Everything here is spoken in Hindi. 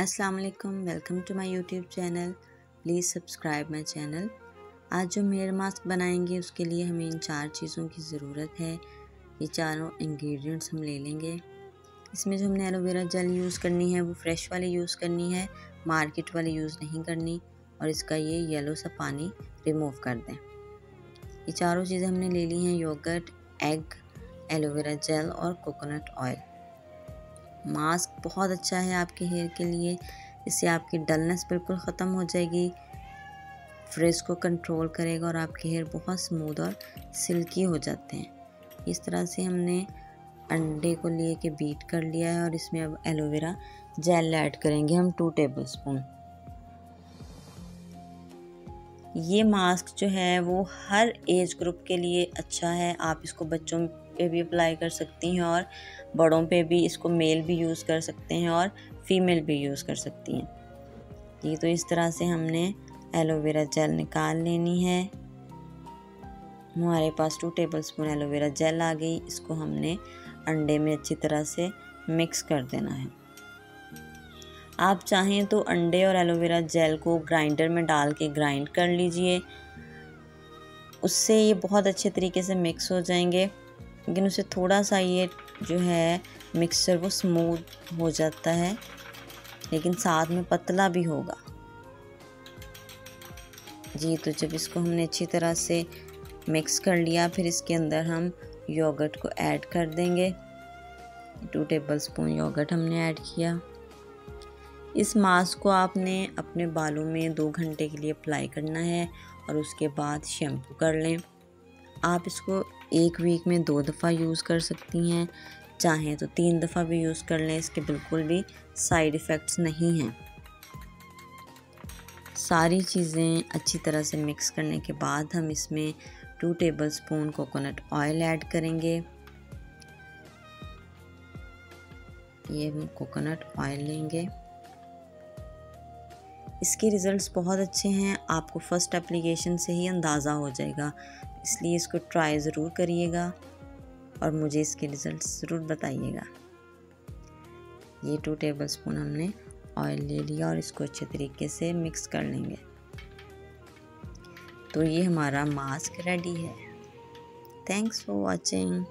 अस्सलाम वालेकुम welcome to my YouTube channel please subscribe my channel आज जो हेयर मास्क बनाएँगे, उसके लिए हमें इन चार चीज़ों की ज़रूरत है। ये चारों इंग्रेडिएंट्स हम ले लेंगे। इसमें जो हमने एलोवेरा जेल यूज़ करनी है, वो फ्रेश वाली यूज़ करनी है मार्केट वाली यूज़ नहीं करनी, और इसका ये येलो सा पानी रिमूव कर दें। ये चारों चीज़ें हमने ले ली हैं yogurt egg aloe vera gel और कोकोनट ऑयल मास्क बहुत अच्छा है आपके हेयर के लिए। इससे आपकी डलनेस बिल्कुल ख़त्म हो जाएगी। फ्रिज को कंट्रोल करेगा और आपके हेयर बहुत स्मूथ और सिल्की हो जाते हैं। इस तरह से हमने अंडे को लिए के बीट कर लिया है और इसमें अब एलोवेरा जेल ऐड करेंगे हम टू टेबल स्पून ये मास्क जो है वो हर एज ग्रुप के लिए अच्छा है। आप इसको बच्चों पे भी अप्लाई कर सकती हैं और बड़ों पे भी इसको मेल भी यूज़ कर सकते हैं और फीमेल भी यूज़ कर सकती हैं। ये तो इस तरह से हमने एलोवेरा जेल निकाल लेनी है। हमारे पास two tablespoon aloe vera gel आ गई। इसको हमने अंडे में अच्छी तरह से मिक्स कर देना है। आप चाहें तो अंडे और एलोवेरा जेल को ग्राइंडर में डाल के ग्राइंड कर लीजिए। उससे ये बहुत अच्छे तरीके से मिक्स हो जाएँगे। लेकिन उसे थोड़ा सा ये जो है मिक्सचर वो स्मूथ हो जाता है, लेकिन साथ में पतला भी होगा। जी तो जब इसको हमने अच्छी तरह से मिक्स कर लिया, फिर इसके अंदर हम योगर्ट को ऐड कर देंगे। टू टेबल स्पून योगर्ट हमने ऐड किया। इस मास्क को आपने अपने बालों में दो घंटे के लिए अप्लाई करना है और उसके बाद शैम्पू कर लें। आप इसको एक वीक में दो दफ़ा यूज़ कर सकती हैं। चाहें तो तीन दफ़ा भी यूज़ कर लें, इसके बिल्कुल भी साइड इफ़ेक्ट्स नहीं हैं। सारी चीज़ें अच्छी तरह से मिक्स करने के बाद हम इसमें two tablespoon coconut oil add करेंगे। ये हम कोकोनट ऑयल लेंगे। इसके रिज़ल्ट्स बहुत अच्छे हैं, आपको फ़र्स्ट एप्लीकेशन से ही अंदाज़ा हो जाएगा। इसलिए इसको ट्राई ज़रूर करिएगा और मुझे इसके रिज़ल्ट ज़रूर बताइएगा। ये टू टेबल स्पून हमने ऑयल ले लिया और इसको अच्छे तरीके से मिक्स कर लेंगे। तो ये हमारा मास्क रेडी है। Thanks for watching